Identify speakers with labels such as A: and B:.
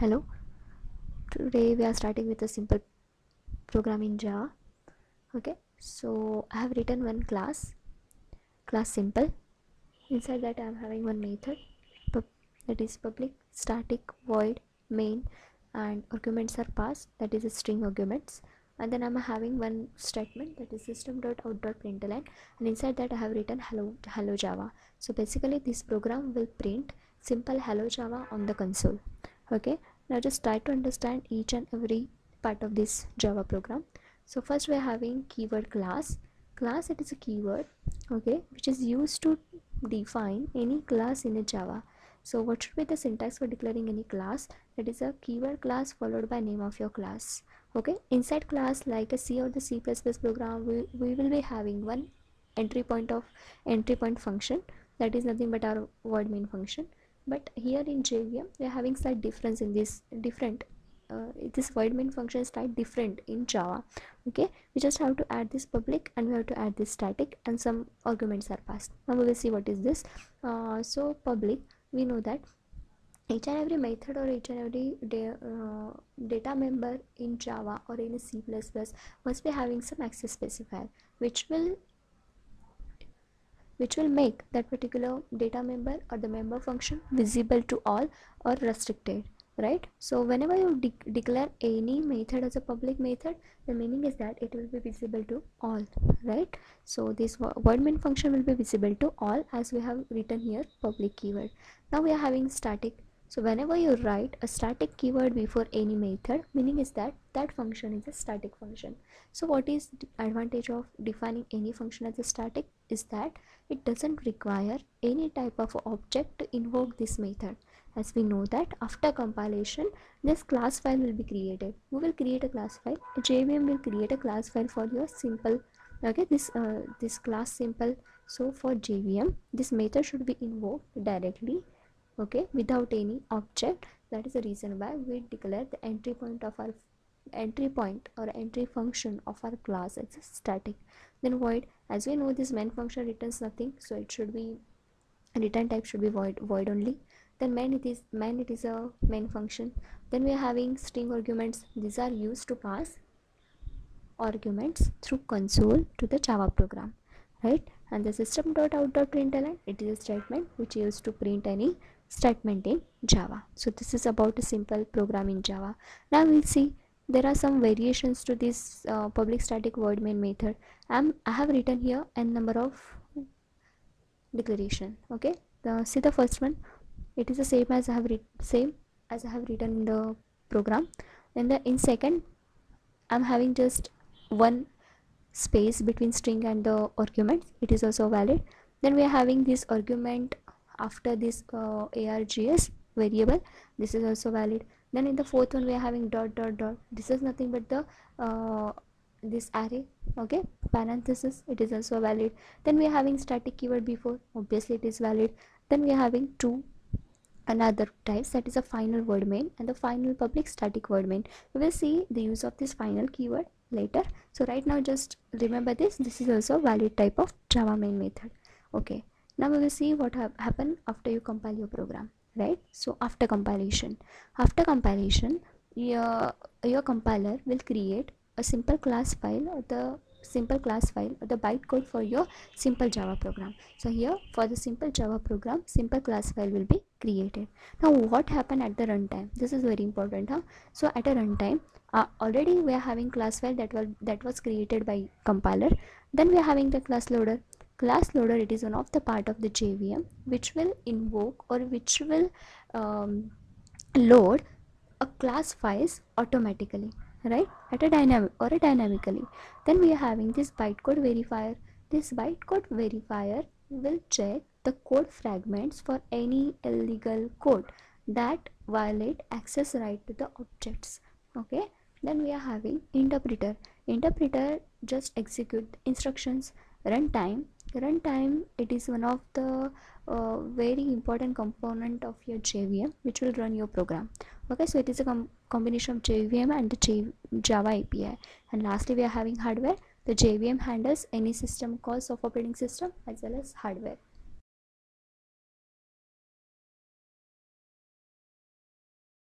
A: hello. Today we are starting with a simple program in java. Okay. So i have written one class. Class simple. Inside that i am having one method. That is public static void main and arguments are passed. That is a string arguments. And then i'm having one statement that is system.out.println and inside that i have written hello hello java. So basically this program will print simple hello java on the console. Okay now just try to understand each and every part of this java program. So first we're having keyword class. Class it is a keyword okay which is used to define any class in a java. So what should be the syntax for declaring any class? That is a keyword class followed by name of your class okay? Inside class like a c or the c++ plus program we, we will be having one entry point of entry point function. That is nothing but our void main function but here in JVM we are having slight difference in this different uh, this void main function is slight different in Java okay? We just have to add this public and we have to add this static and some arguments are passed. Now we will see what is this. Uh, so public we know that each and every method or each and every da uh, data member in Java or in C++ must be having some access specifier which will which will make that particular data member or the member function visible to all or restricted right? So whenever you de declare any method as a public method the meaning is that it will be visible to all right? So this void main function will be visible to all as we have written here public keyword. Now we are having static so whenever you write a static keyword before any method meaning is that that function is a static function. So what is the advantage of defining any function as a static? Is that it doesn't require any type of object to invoke this method. As we know that after compilation this class file will be created. We will create a class file. Jvm will create a class file for your simple okay this uh, this class simple. So for jvm this method should be invoked directly okay without any object that is the reason why we declare the entry point of our entry point or entry function of our class as static. Then void as we know this main function returns nothing so it should be return type should be void void only. Then main it is main it is a main function. Then we are having string arguments. These are used to pass arguments through console to the java program right? And the system.out.println it is a statement which is used to print any statement in java. So this is about a simple program in java. Now we'll see. There are some variations to this uh, public static void main method. I'm, i have written here n number of declaration. Okay? The see the first one? It is the same as i have same as i have written in the program. And the in second i'm having just one space between string and the argument. It is also valid. Then we are having this argument after this uh, args variable this is also valid. Then in the fourth one we are having dot dot dot. This is nothing but the uh, this array okay? Parenthesis it is also valid. Then we are having static keyword before obviously it is valid. Then we are having two another types that is a final void main and the final public static void main. We will see the use of this final keyword later. So right now just remember this this is also a valid type of java main method okay now we will see what ha happen after you compile your program right? So after compilation. After compilation your your compiler will create a simple class file or the simple class file or the bytecode for your simple java program. So here for the simple java program simple class file will be created. Now what happened at the runtime? This is very important huh? so at a runtime uh, already we are having class file that was that was created by compiler. Then we are having the class loader class loader it is one of the part of the JVM which will invoke or which will um, load a class files automatically right? At a dynamic or a dynamically. Then we are having this bytecode verifier. This bytecode verifier will check the code fragments for any illegal code that violate access right to the objects okay? Then we are having interpreter. Interpreter just execute instructions runtime runtime it is one of the uh, very important component of your JVM which will run your program. Okay so it is a com combination of JVM and the J Java API and lastly we are having hardware. The JVM handles any system calls of operating system as well as hardware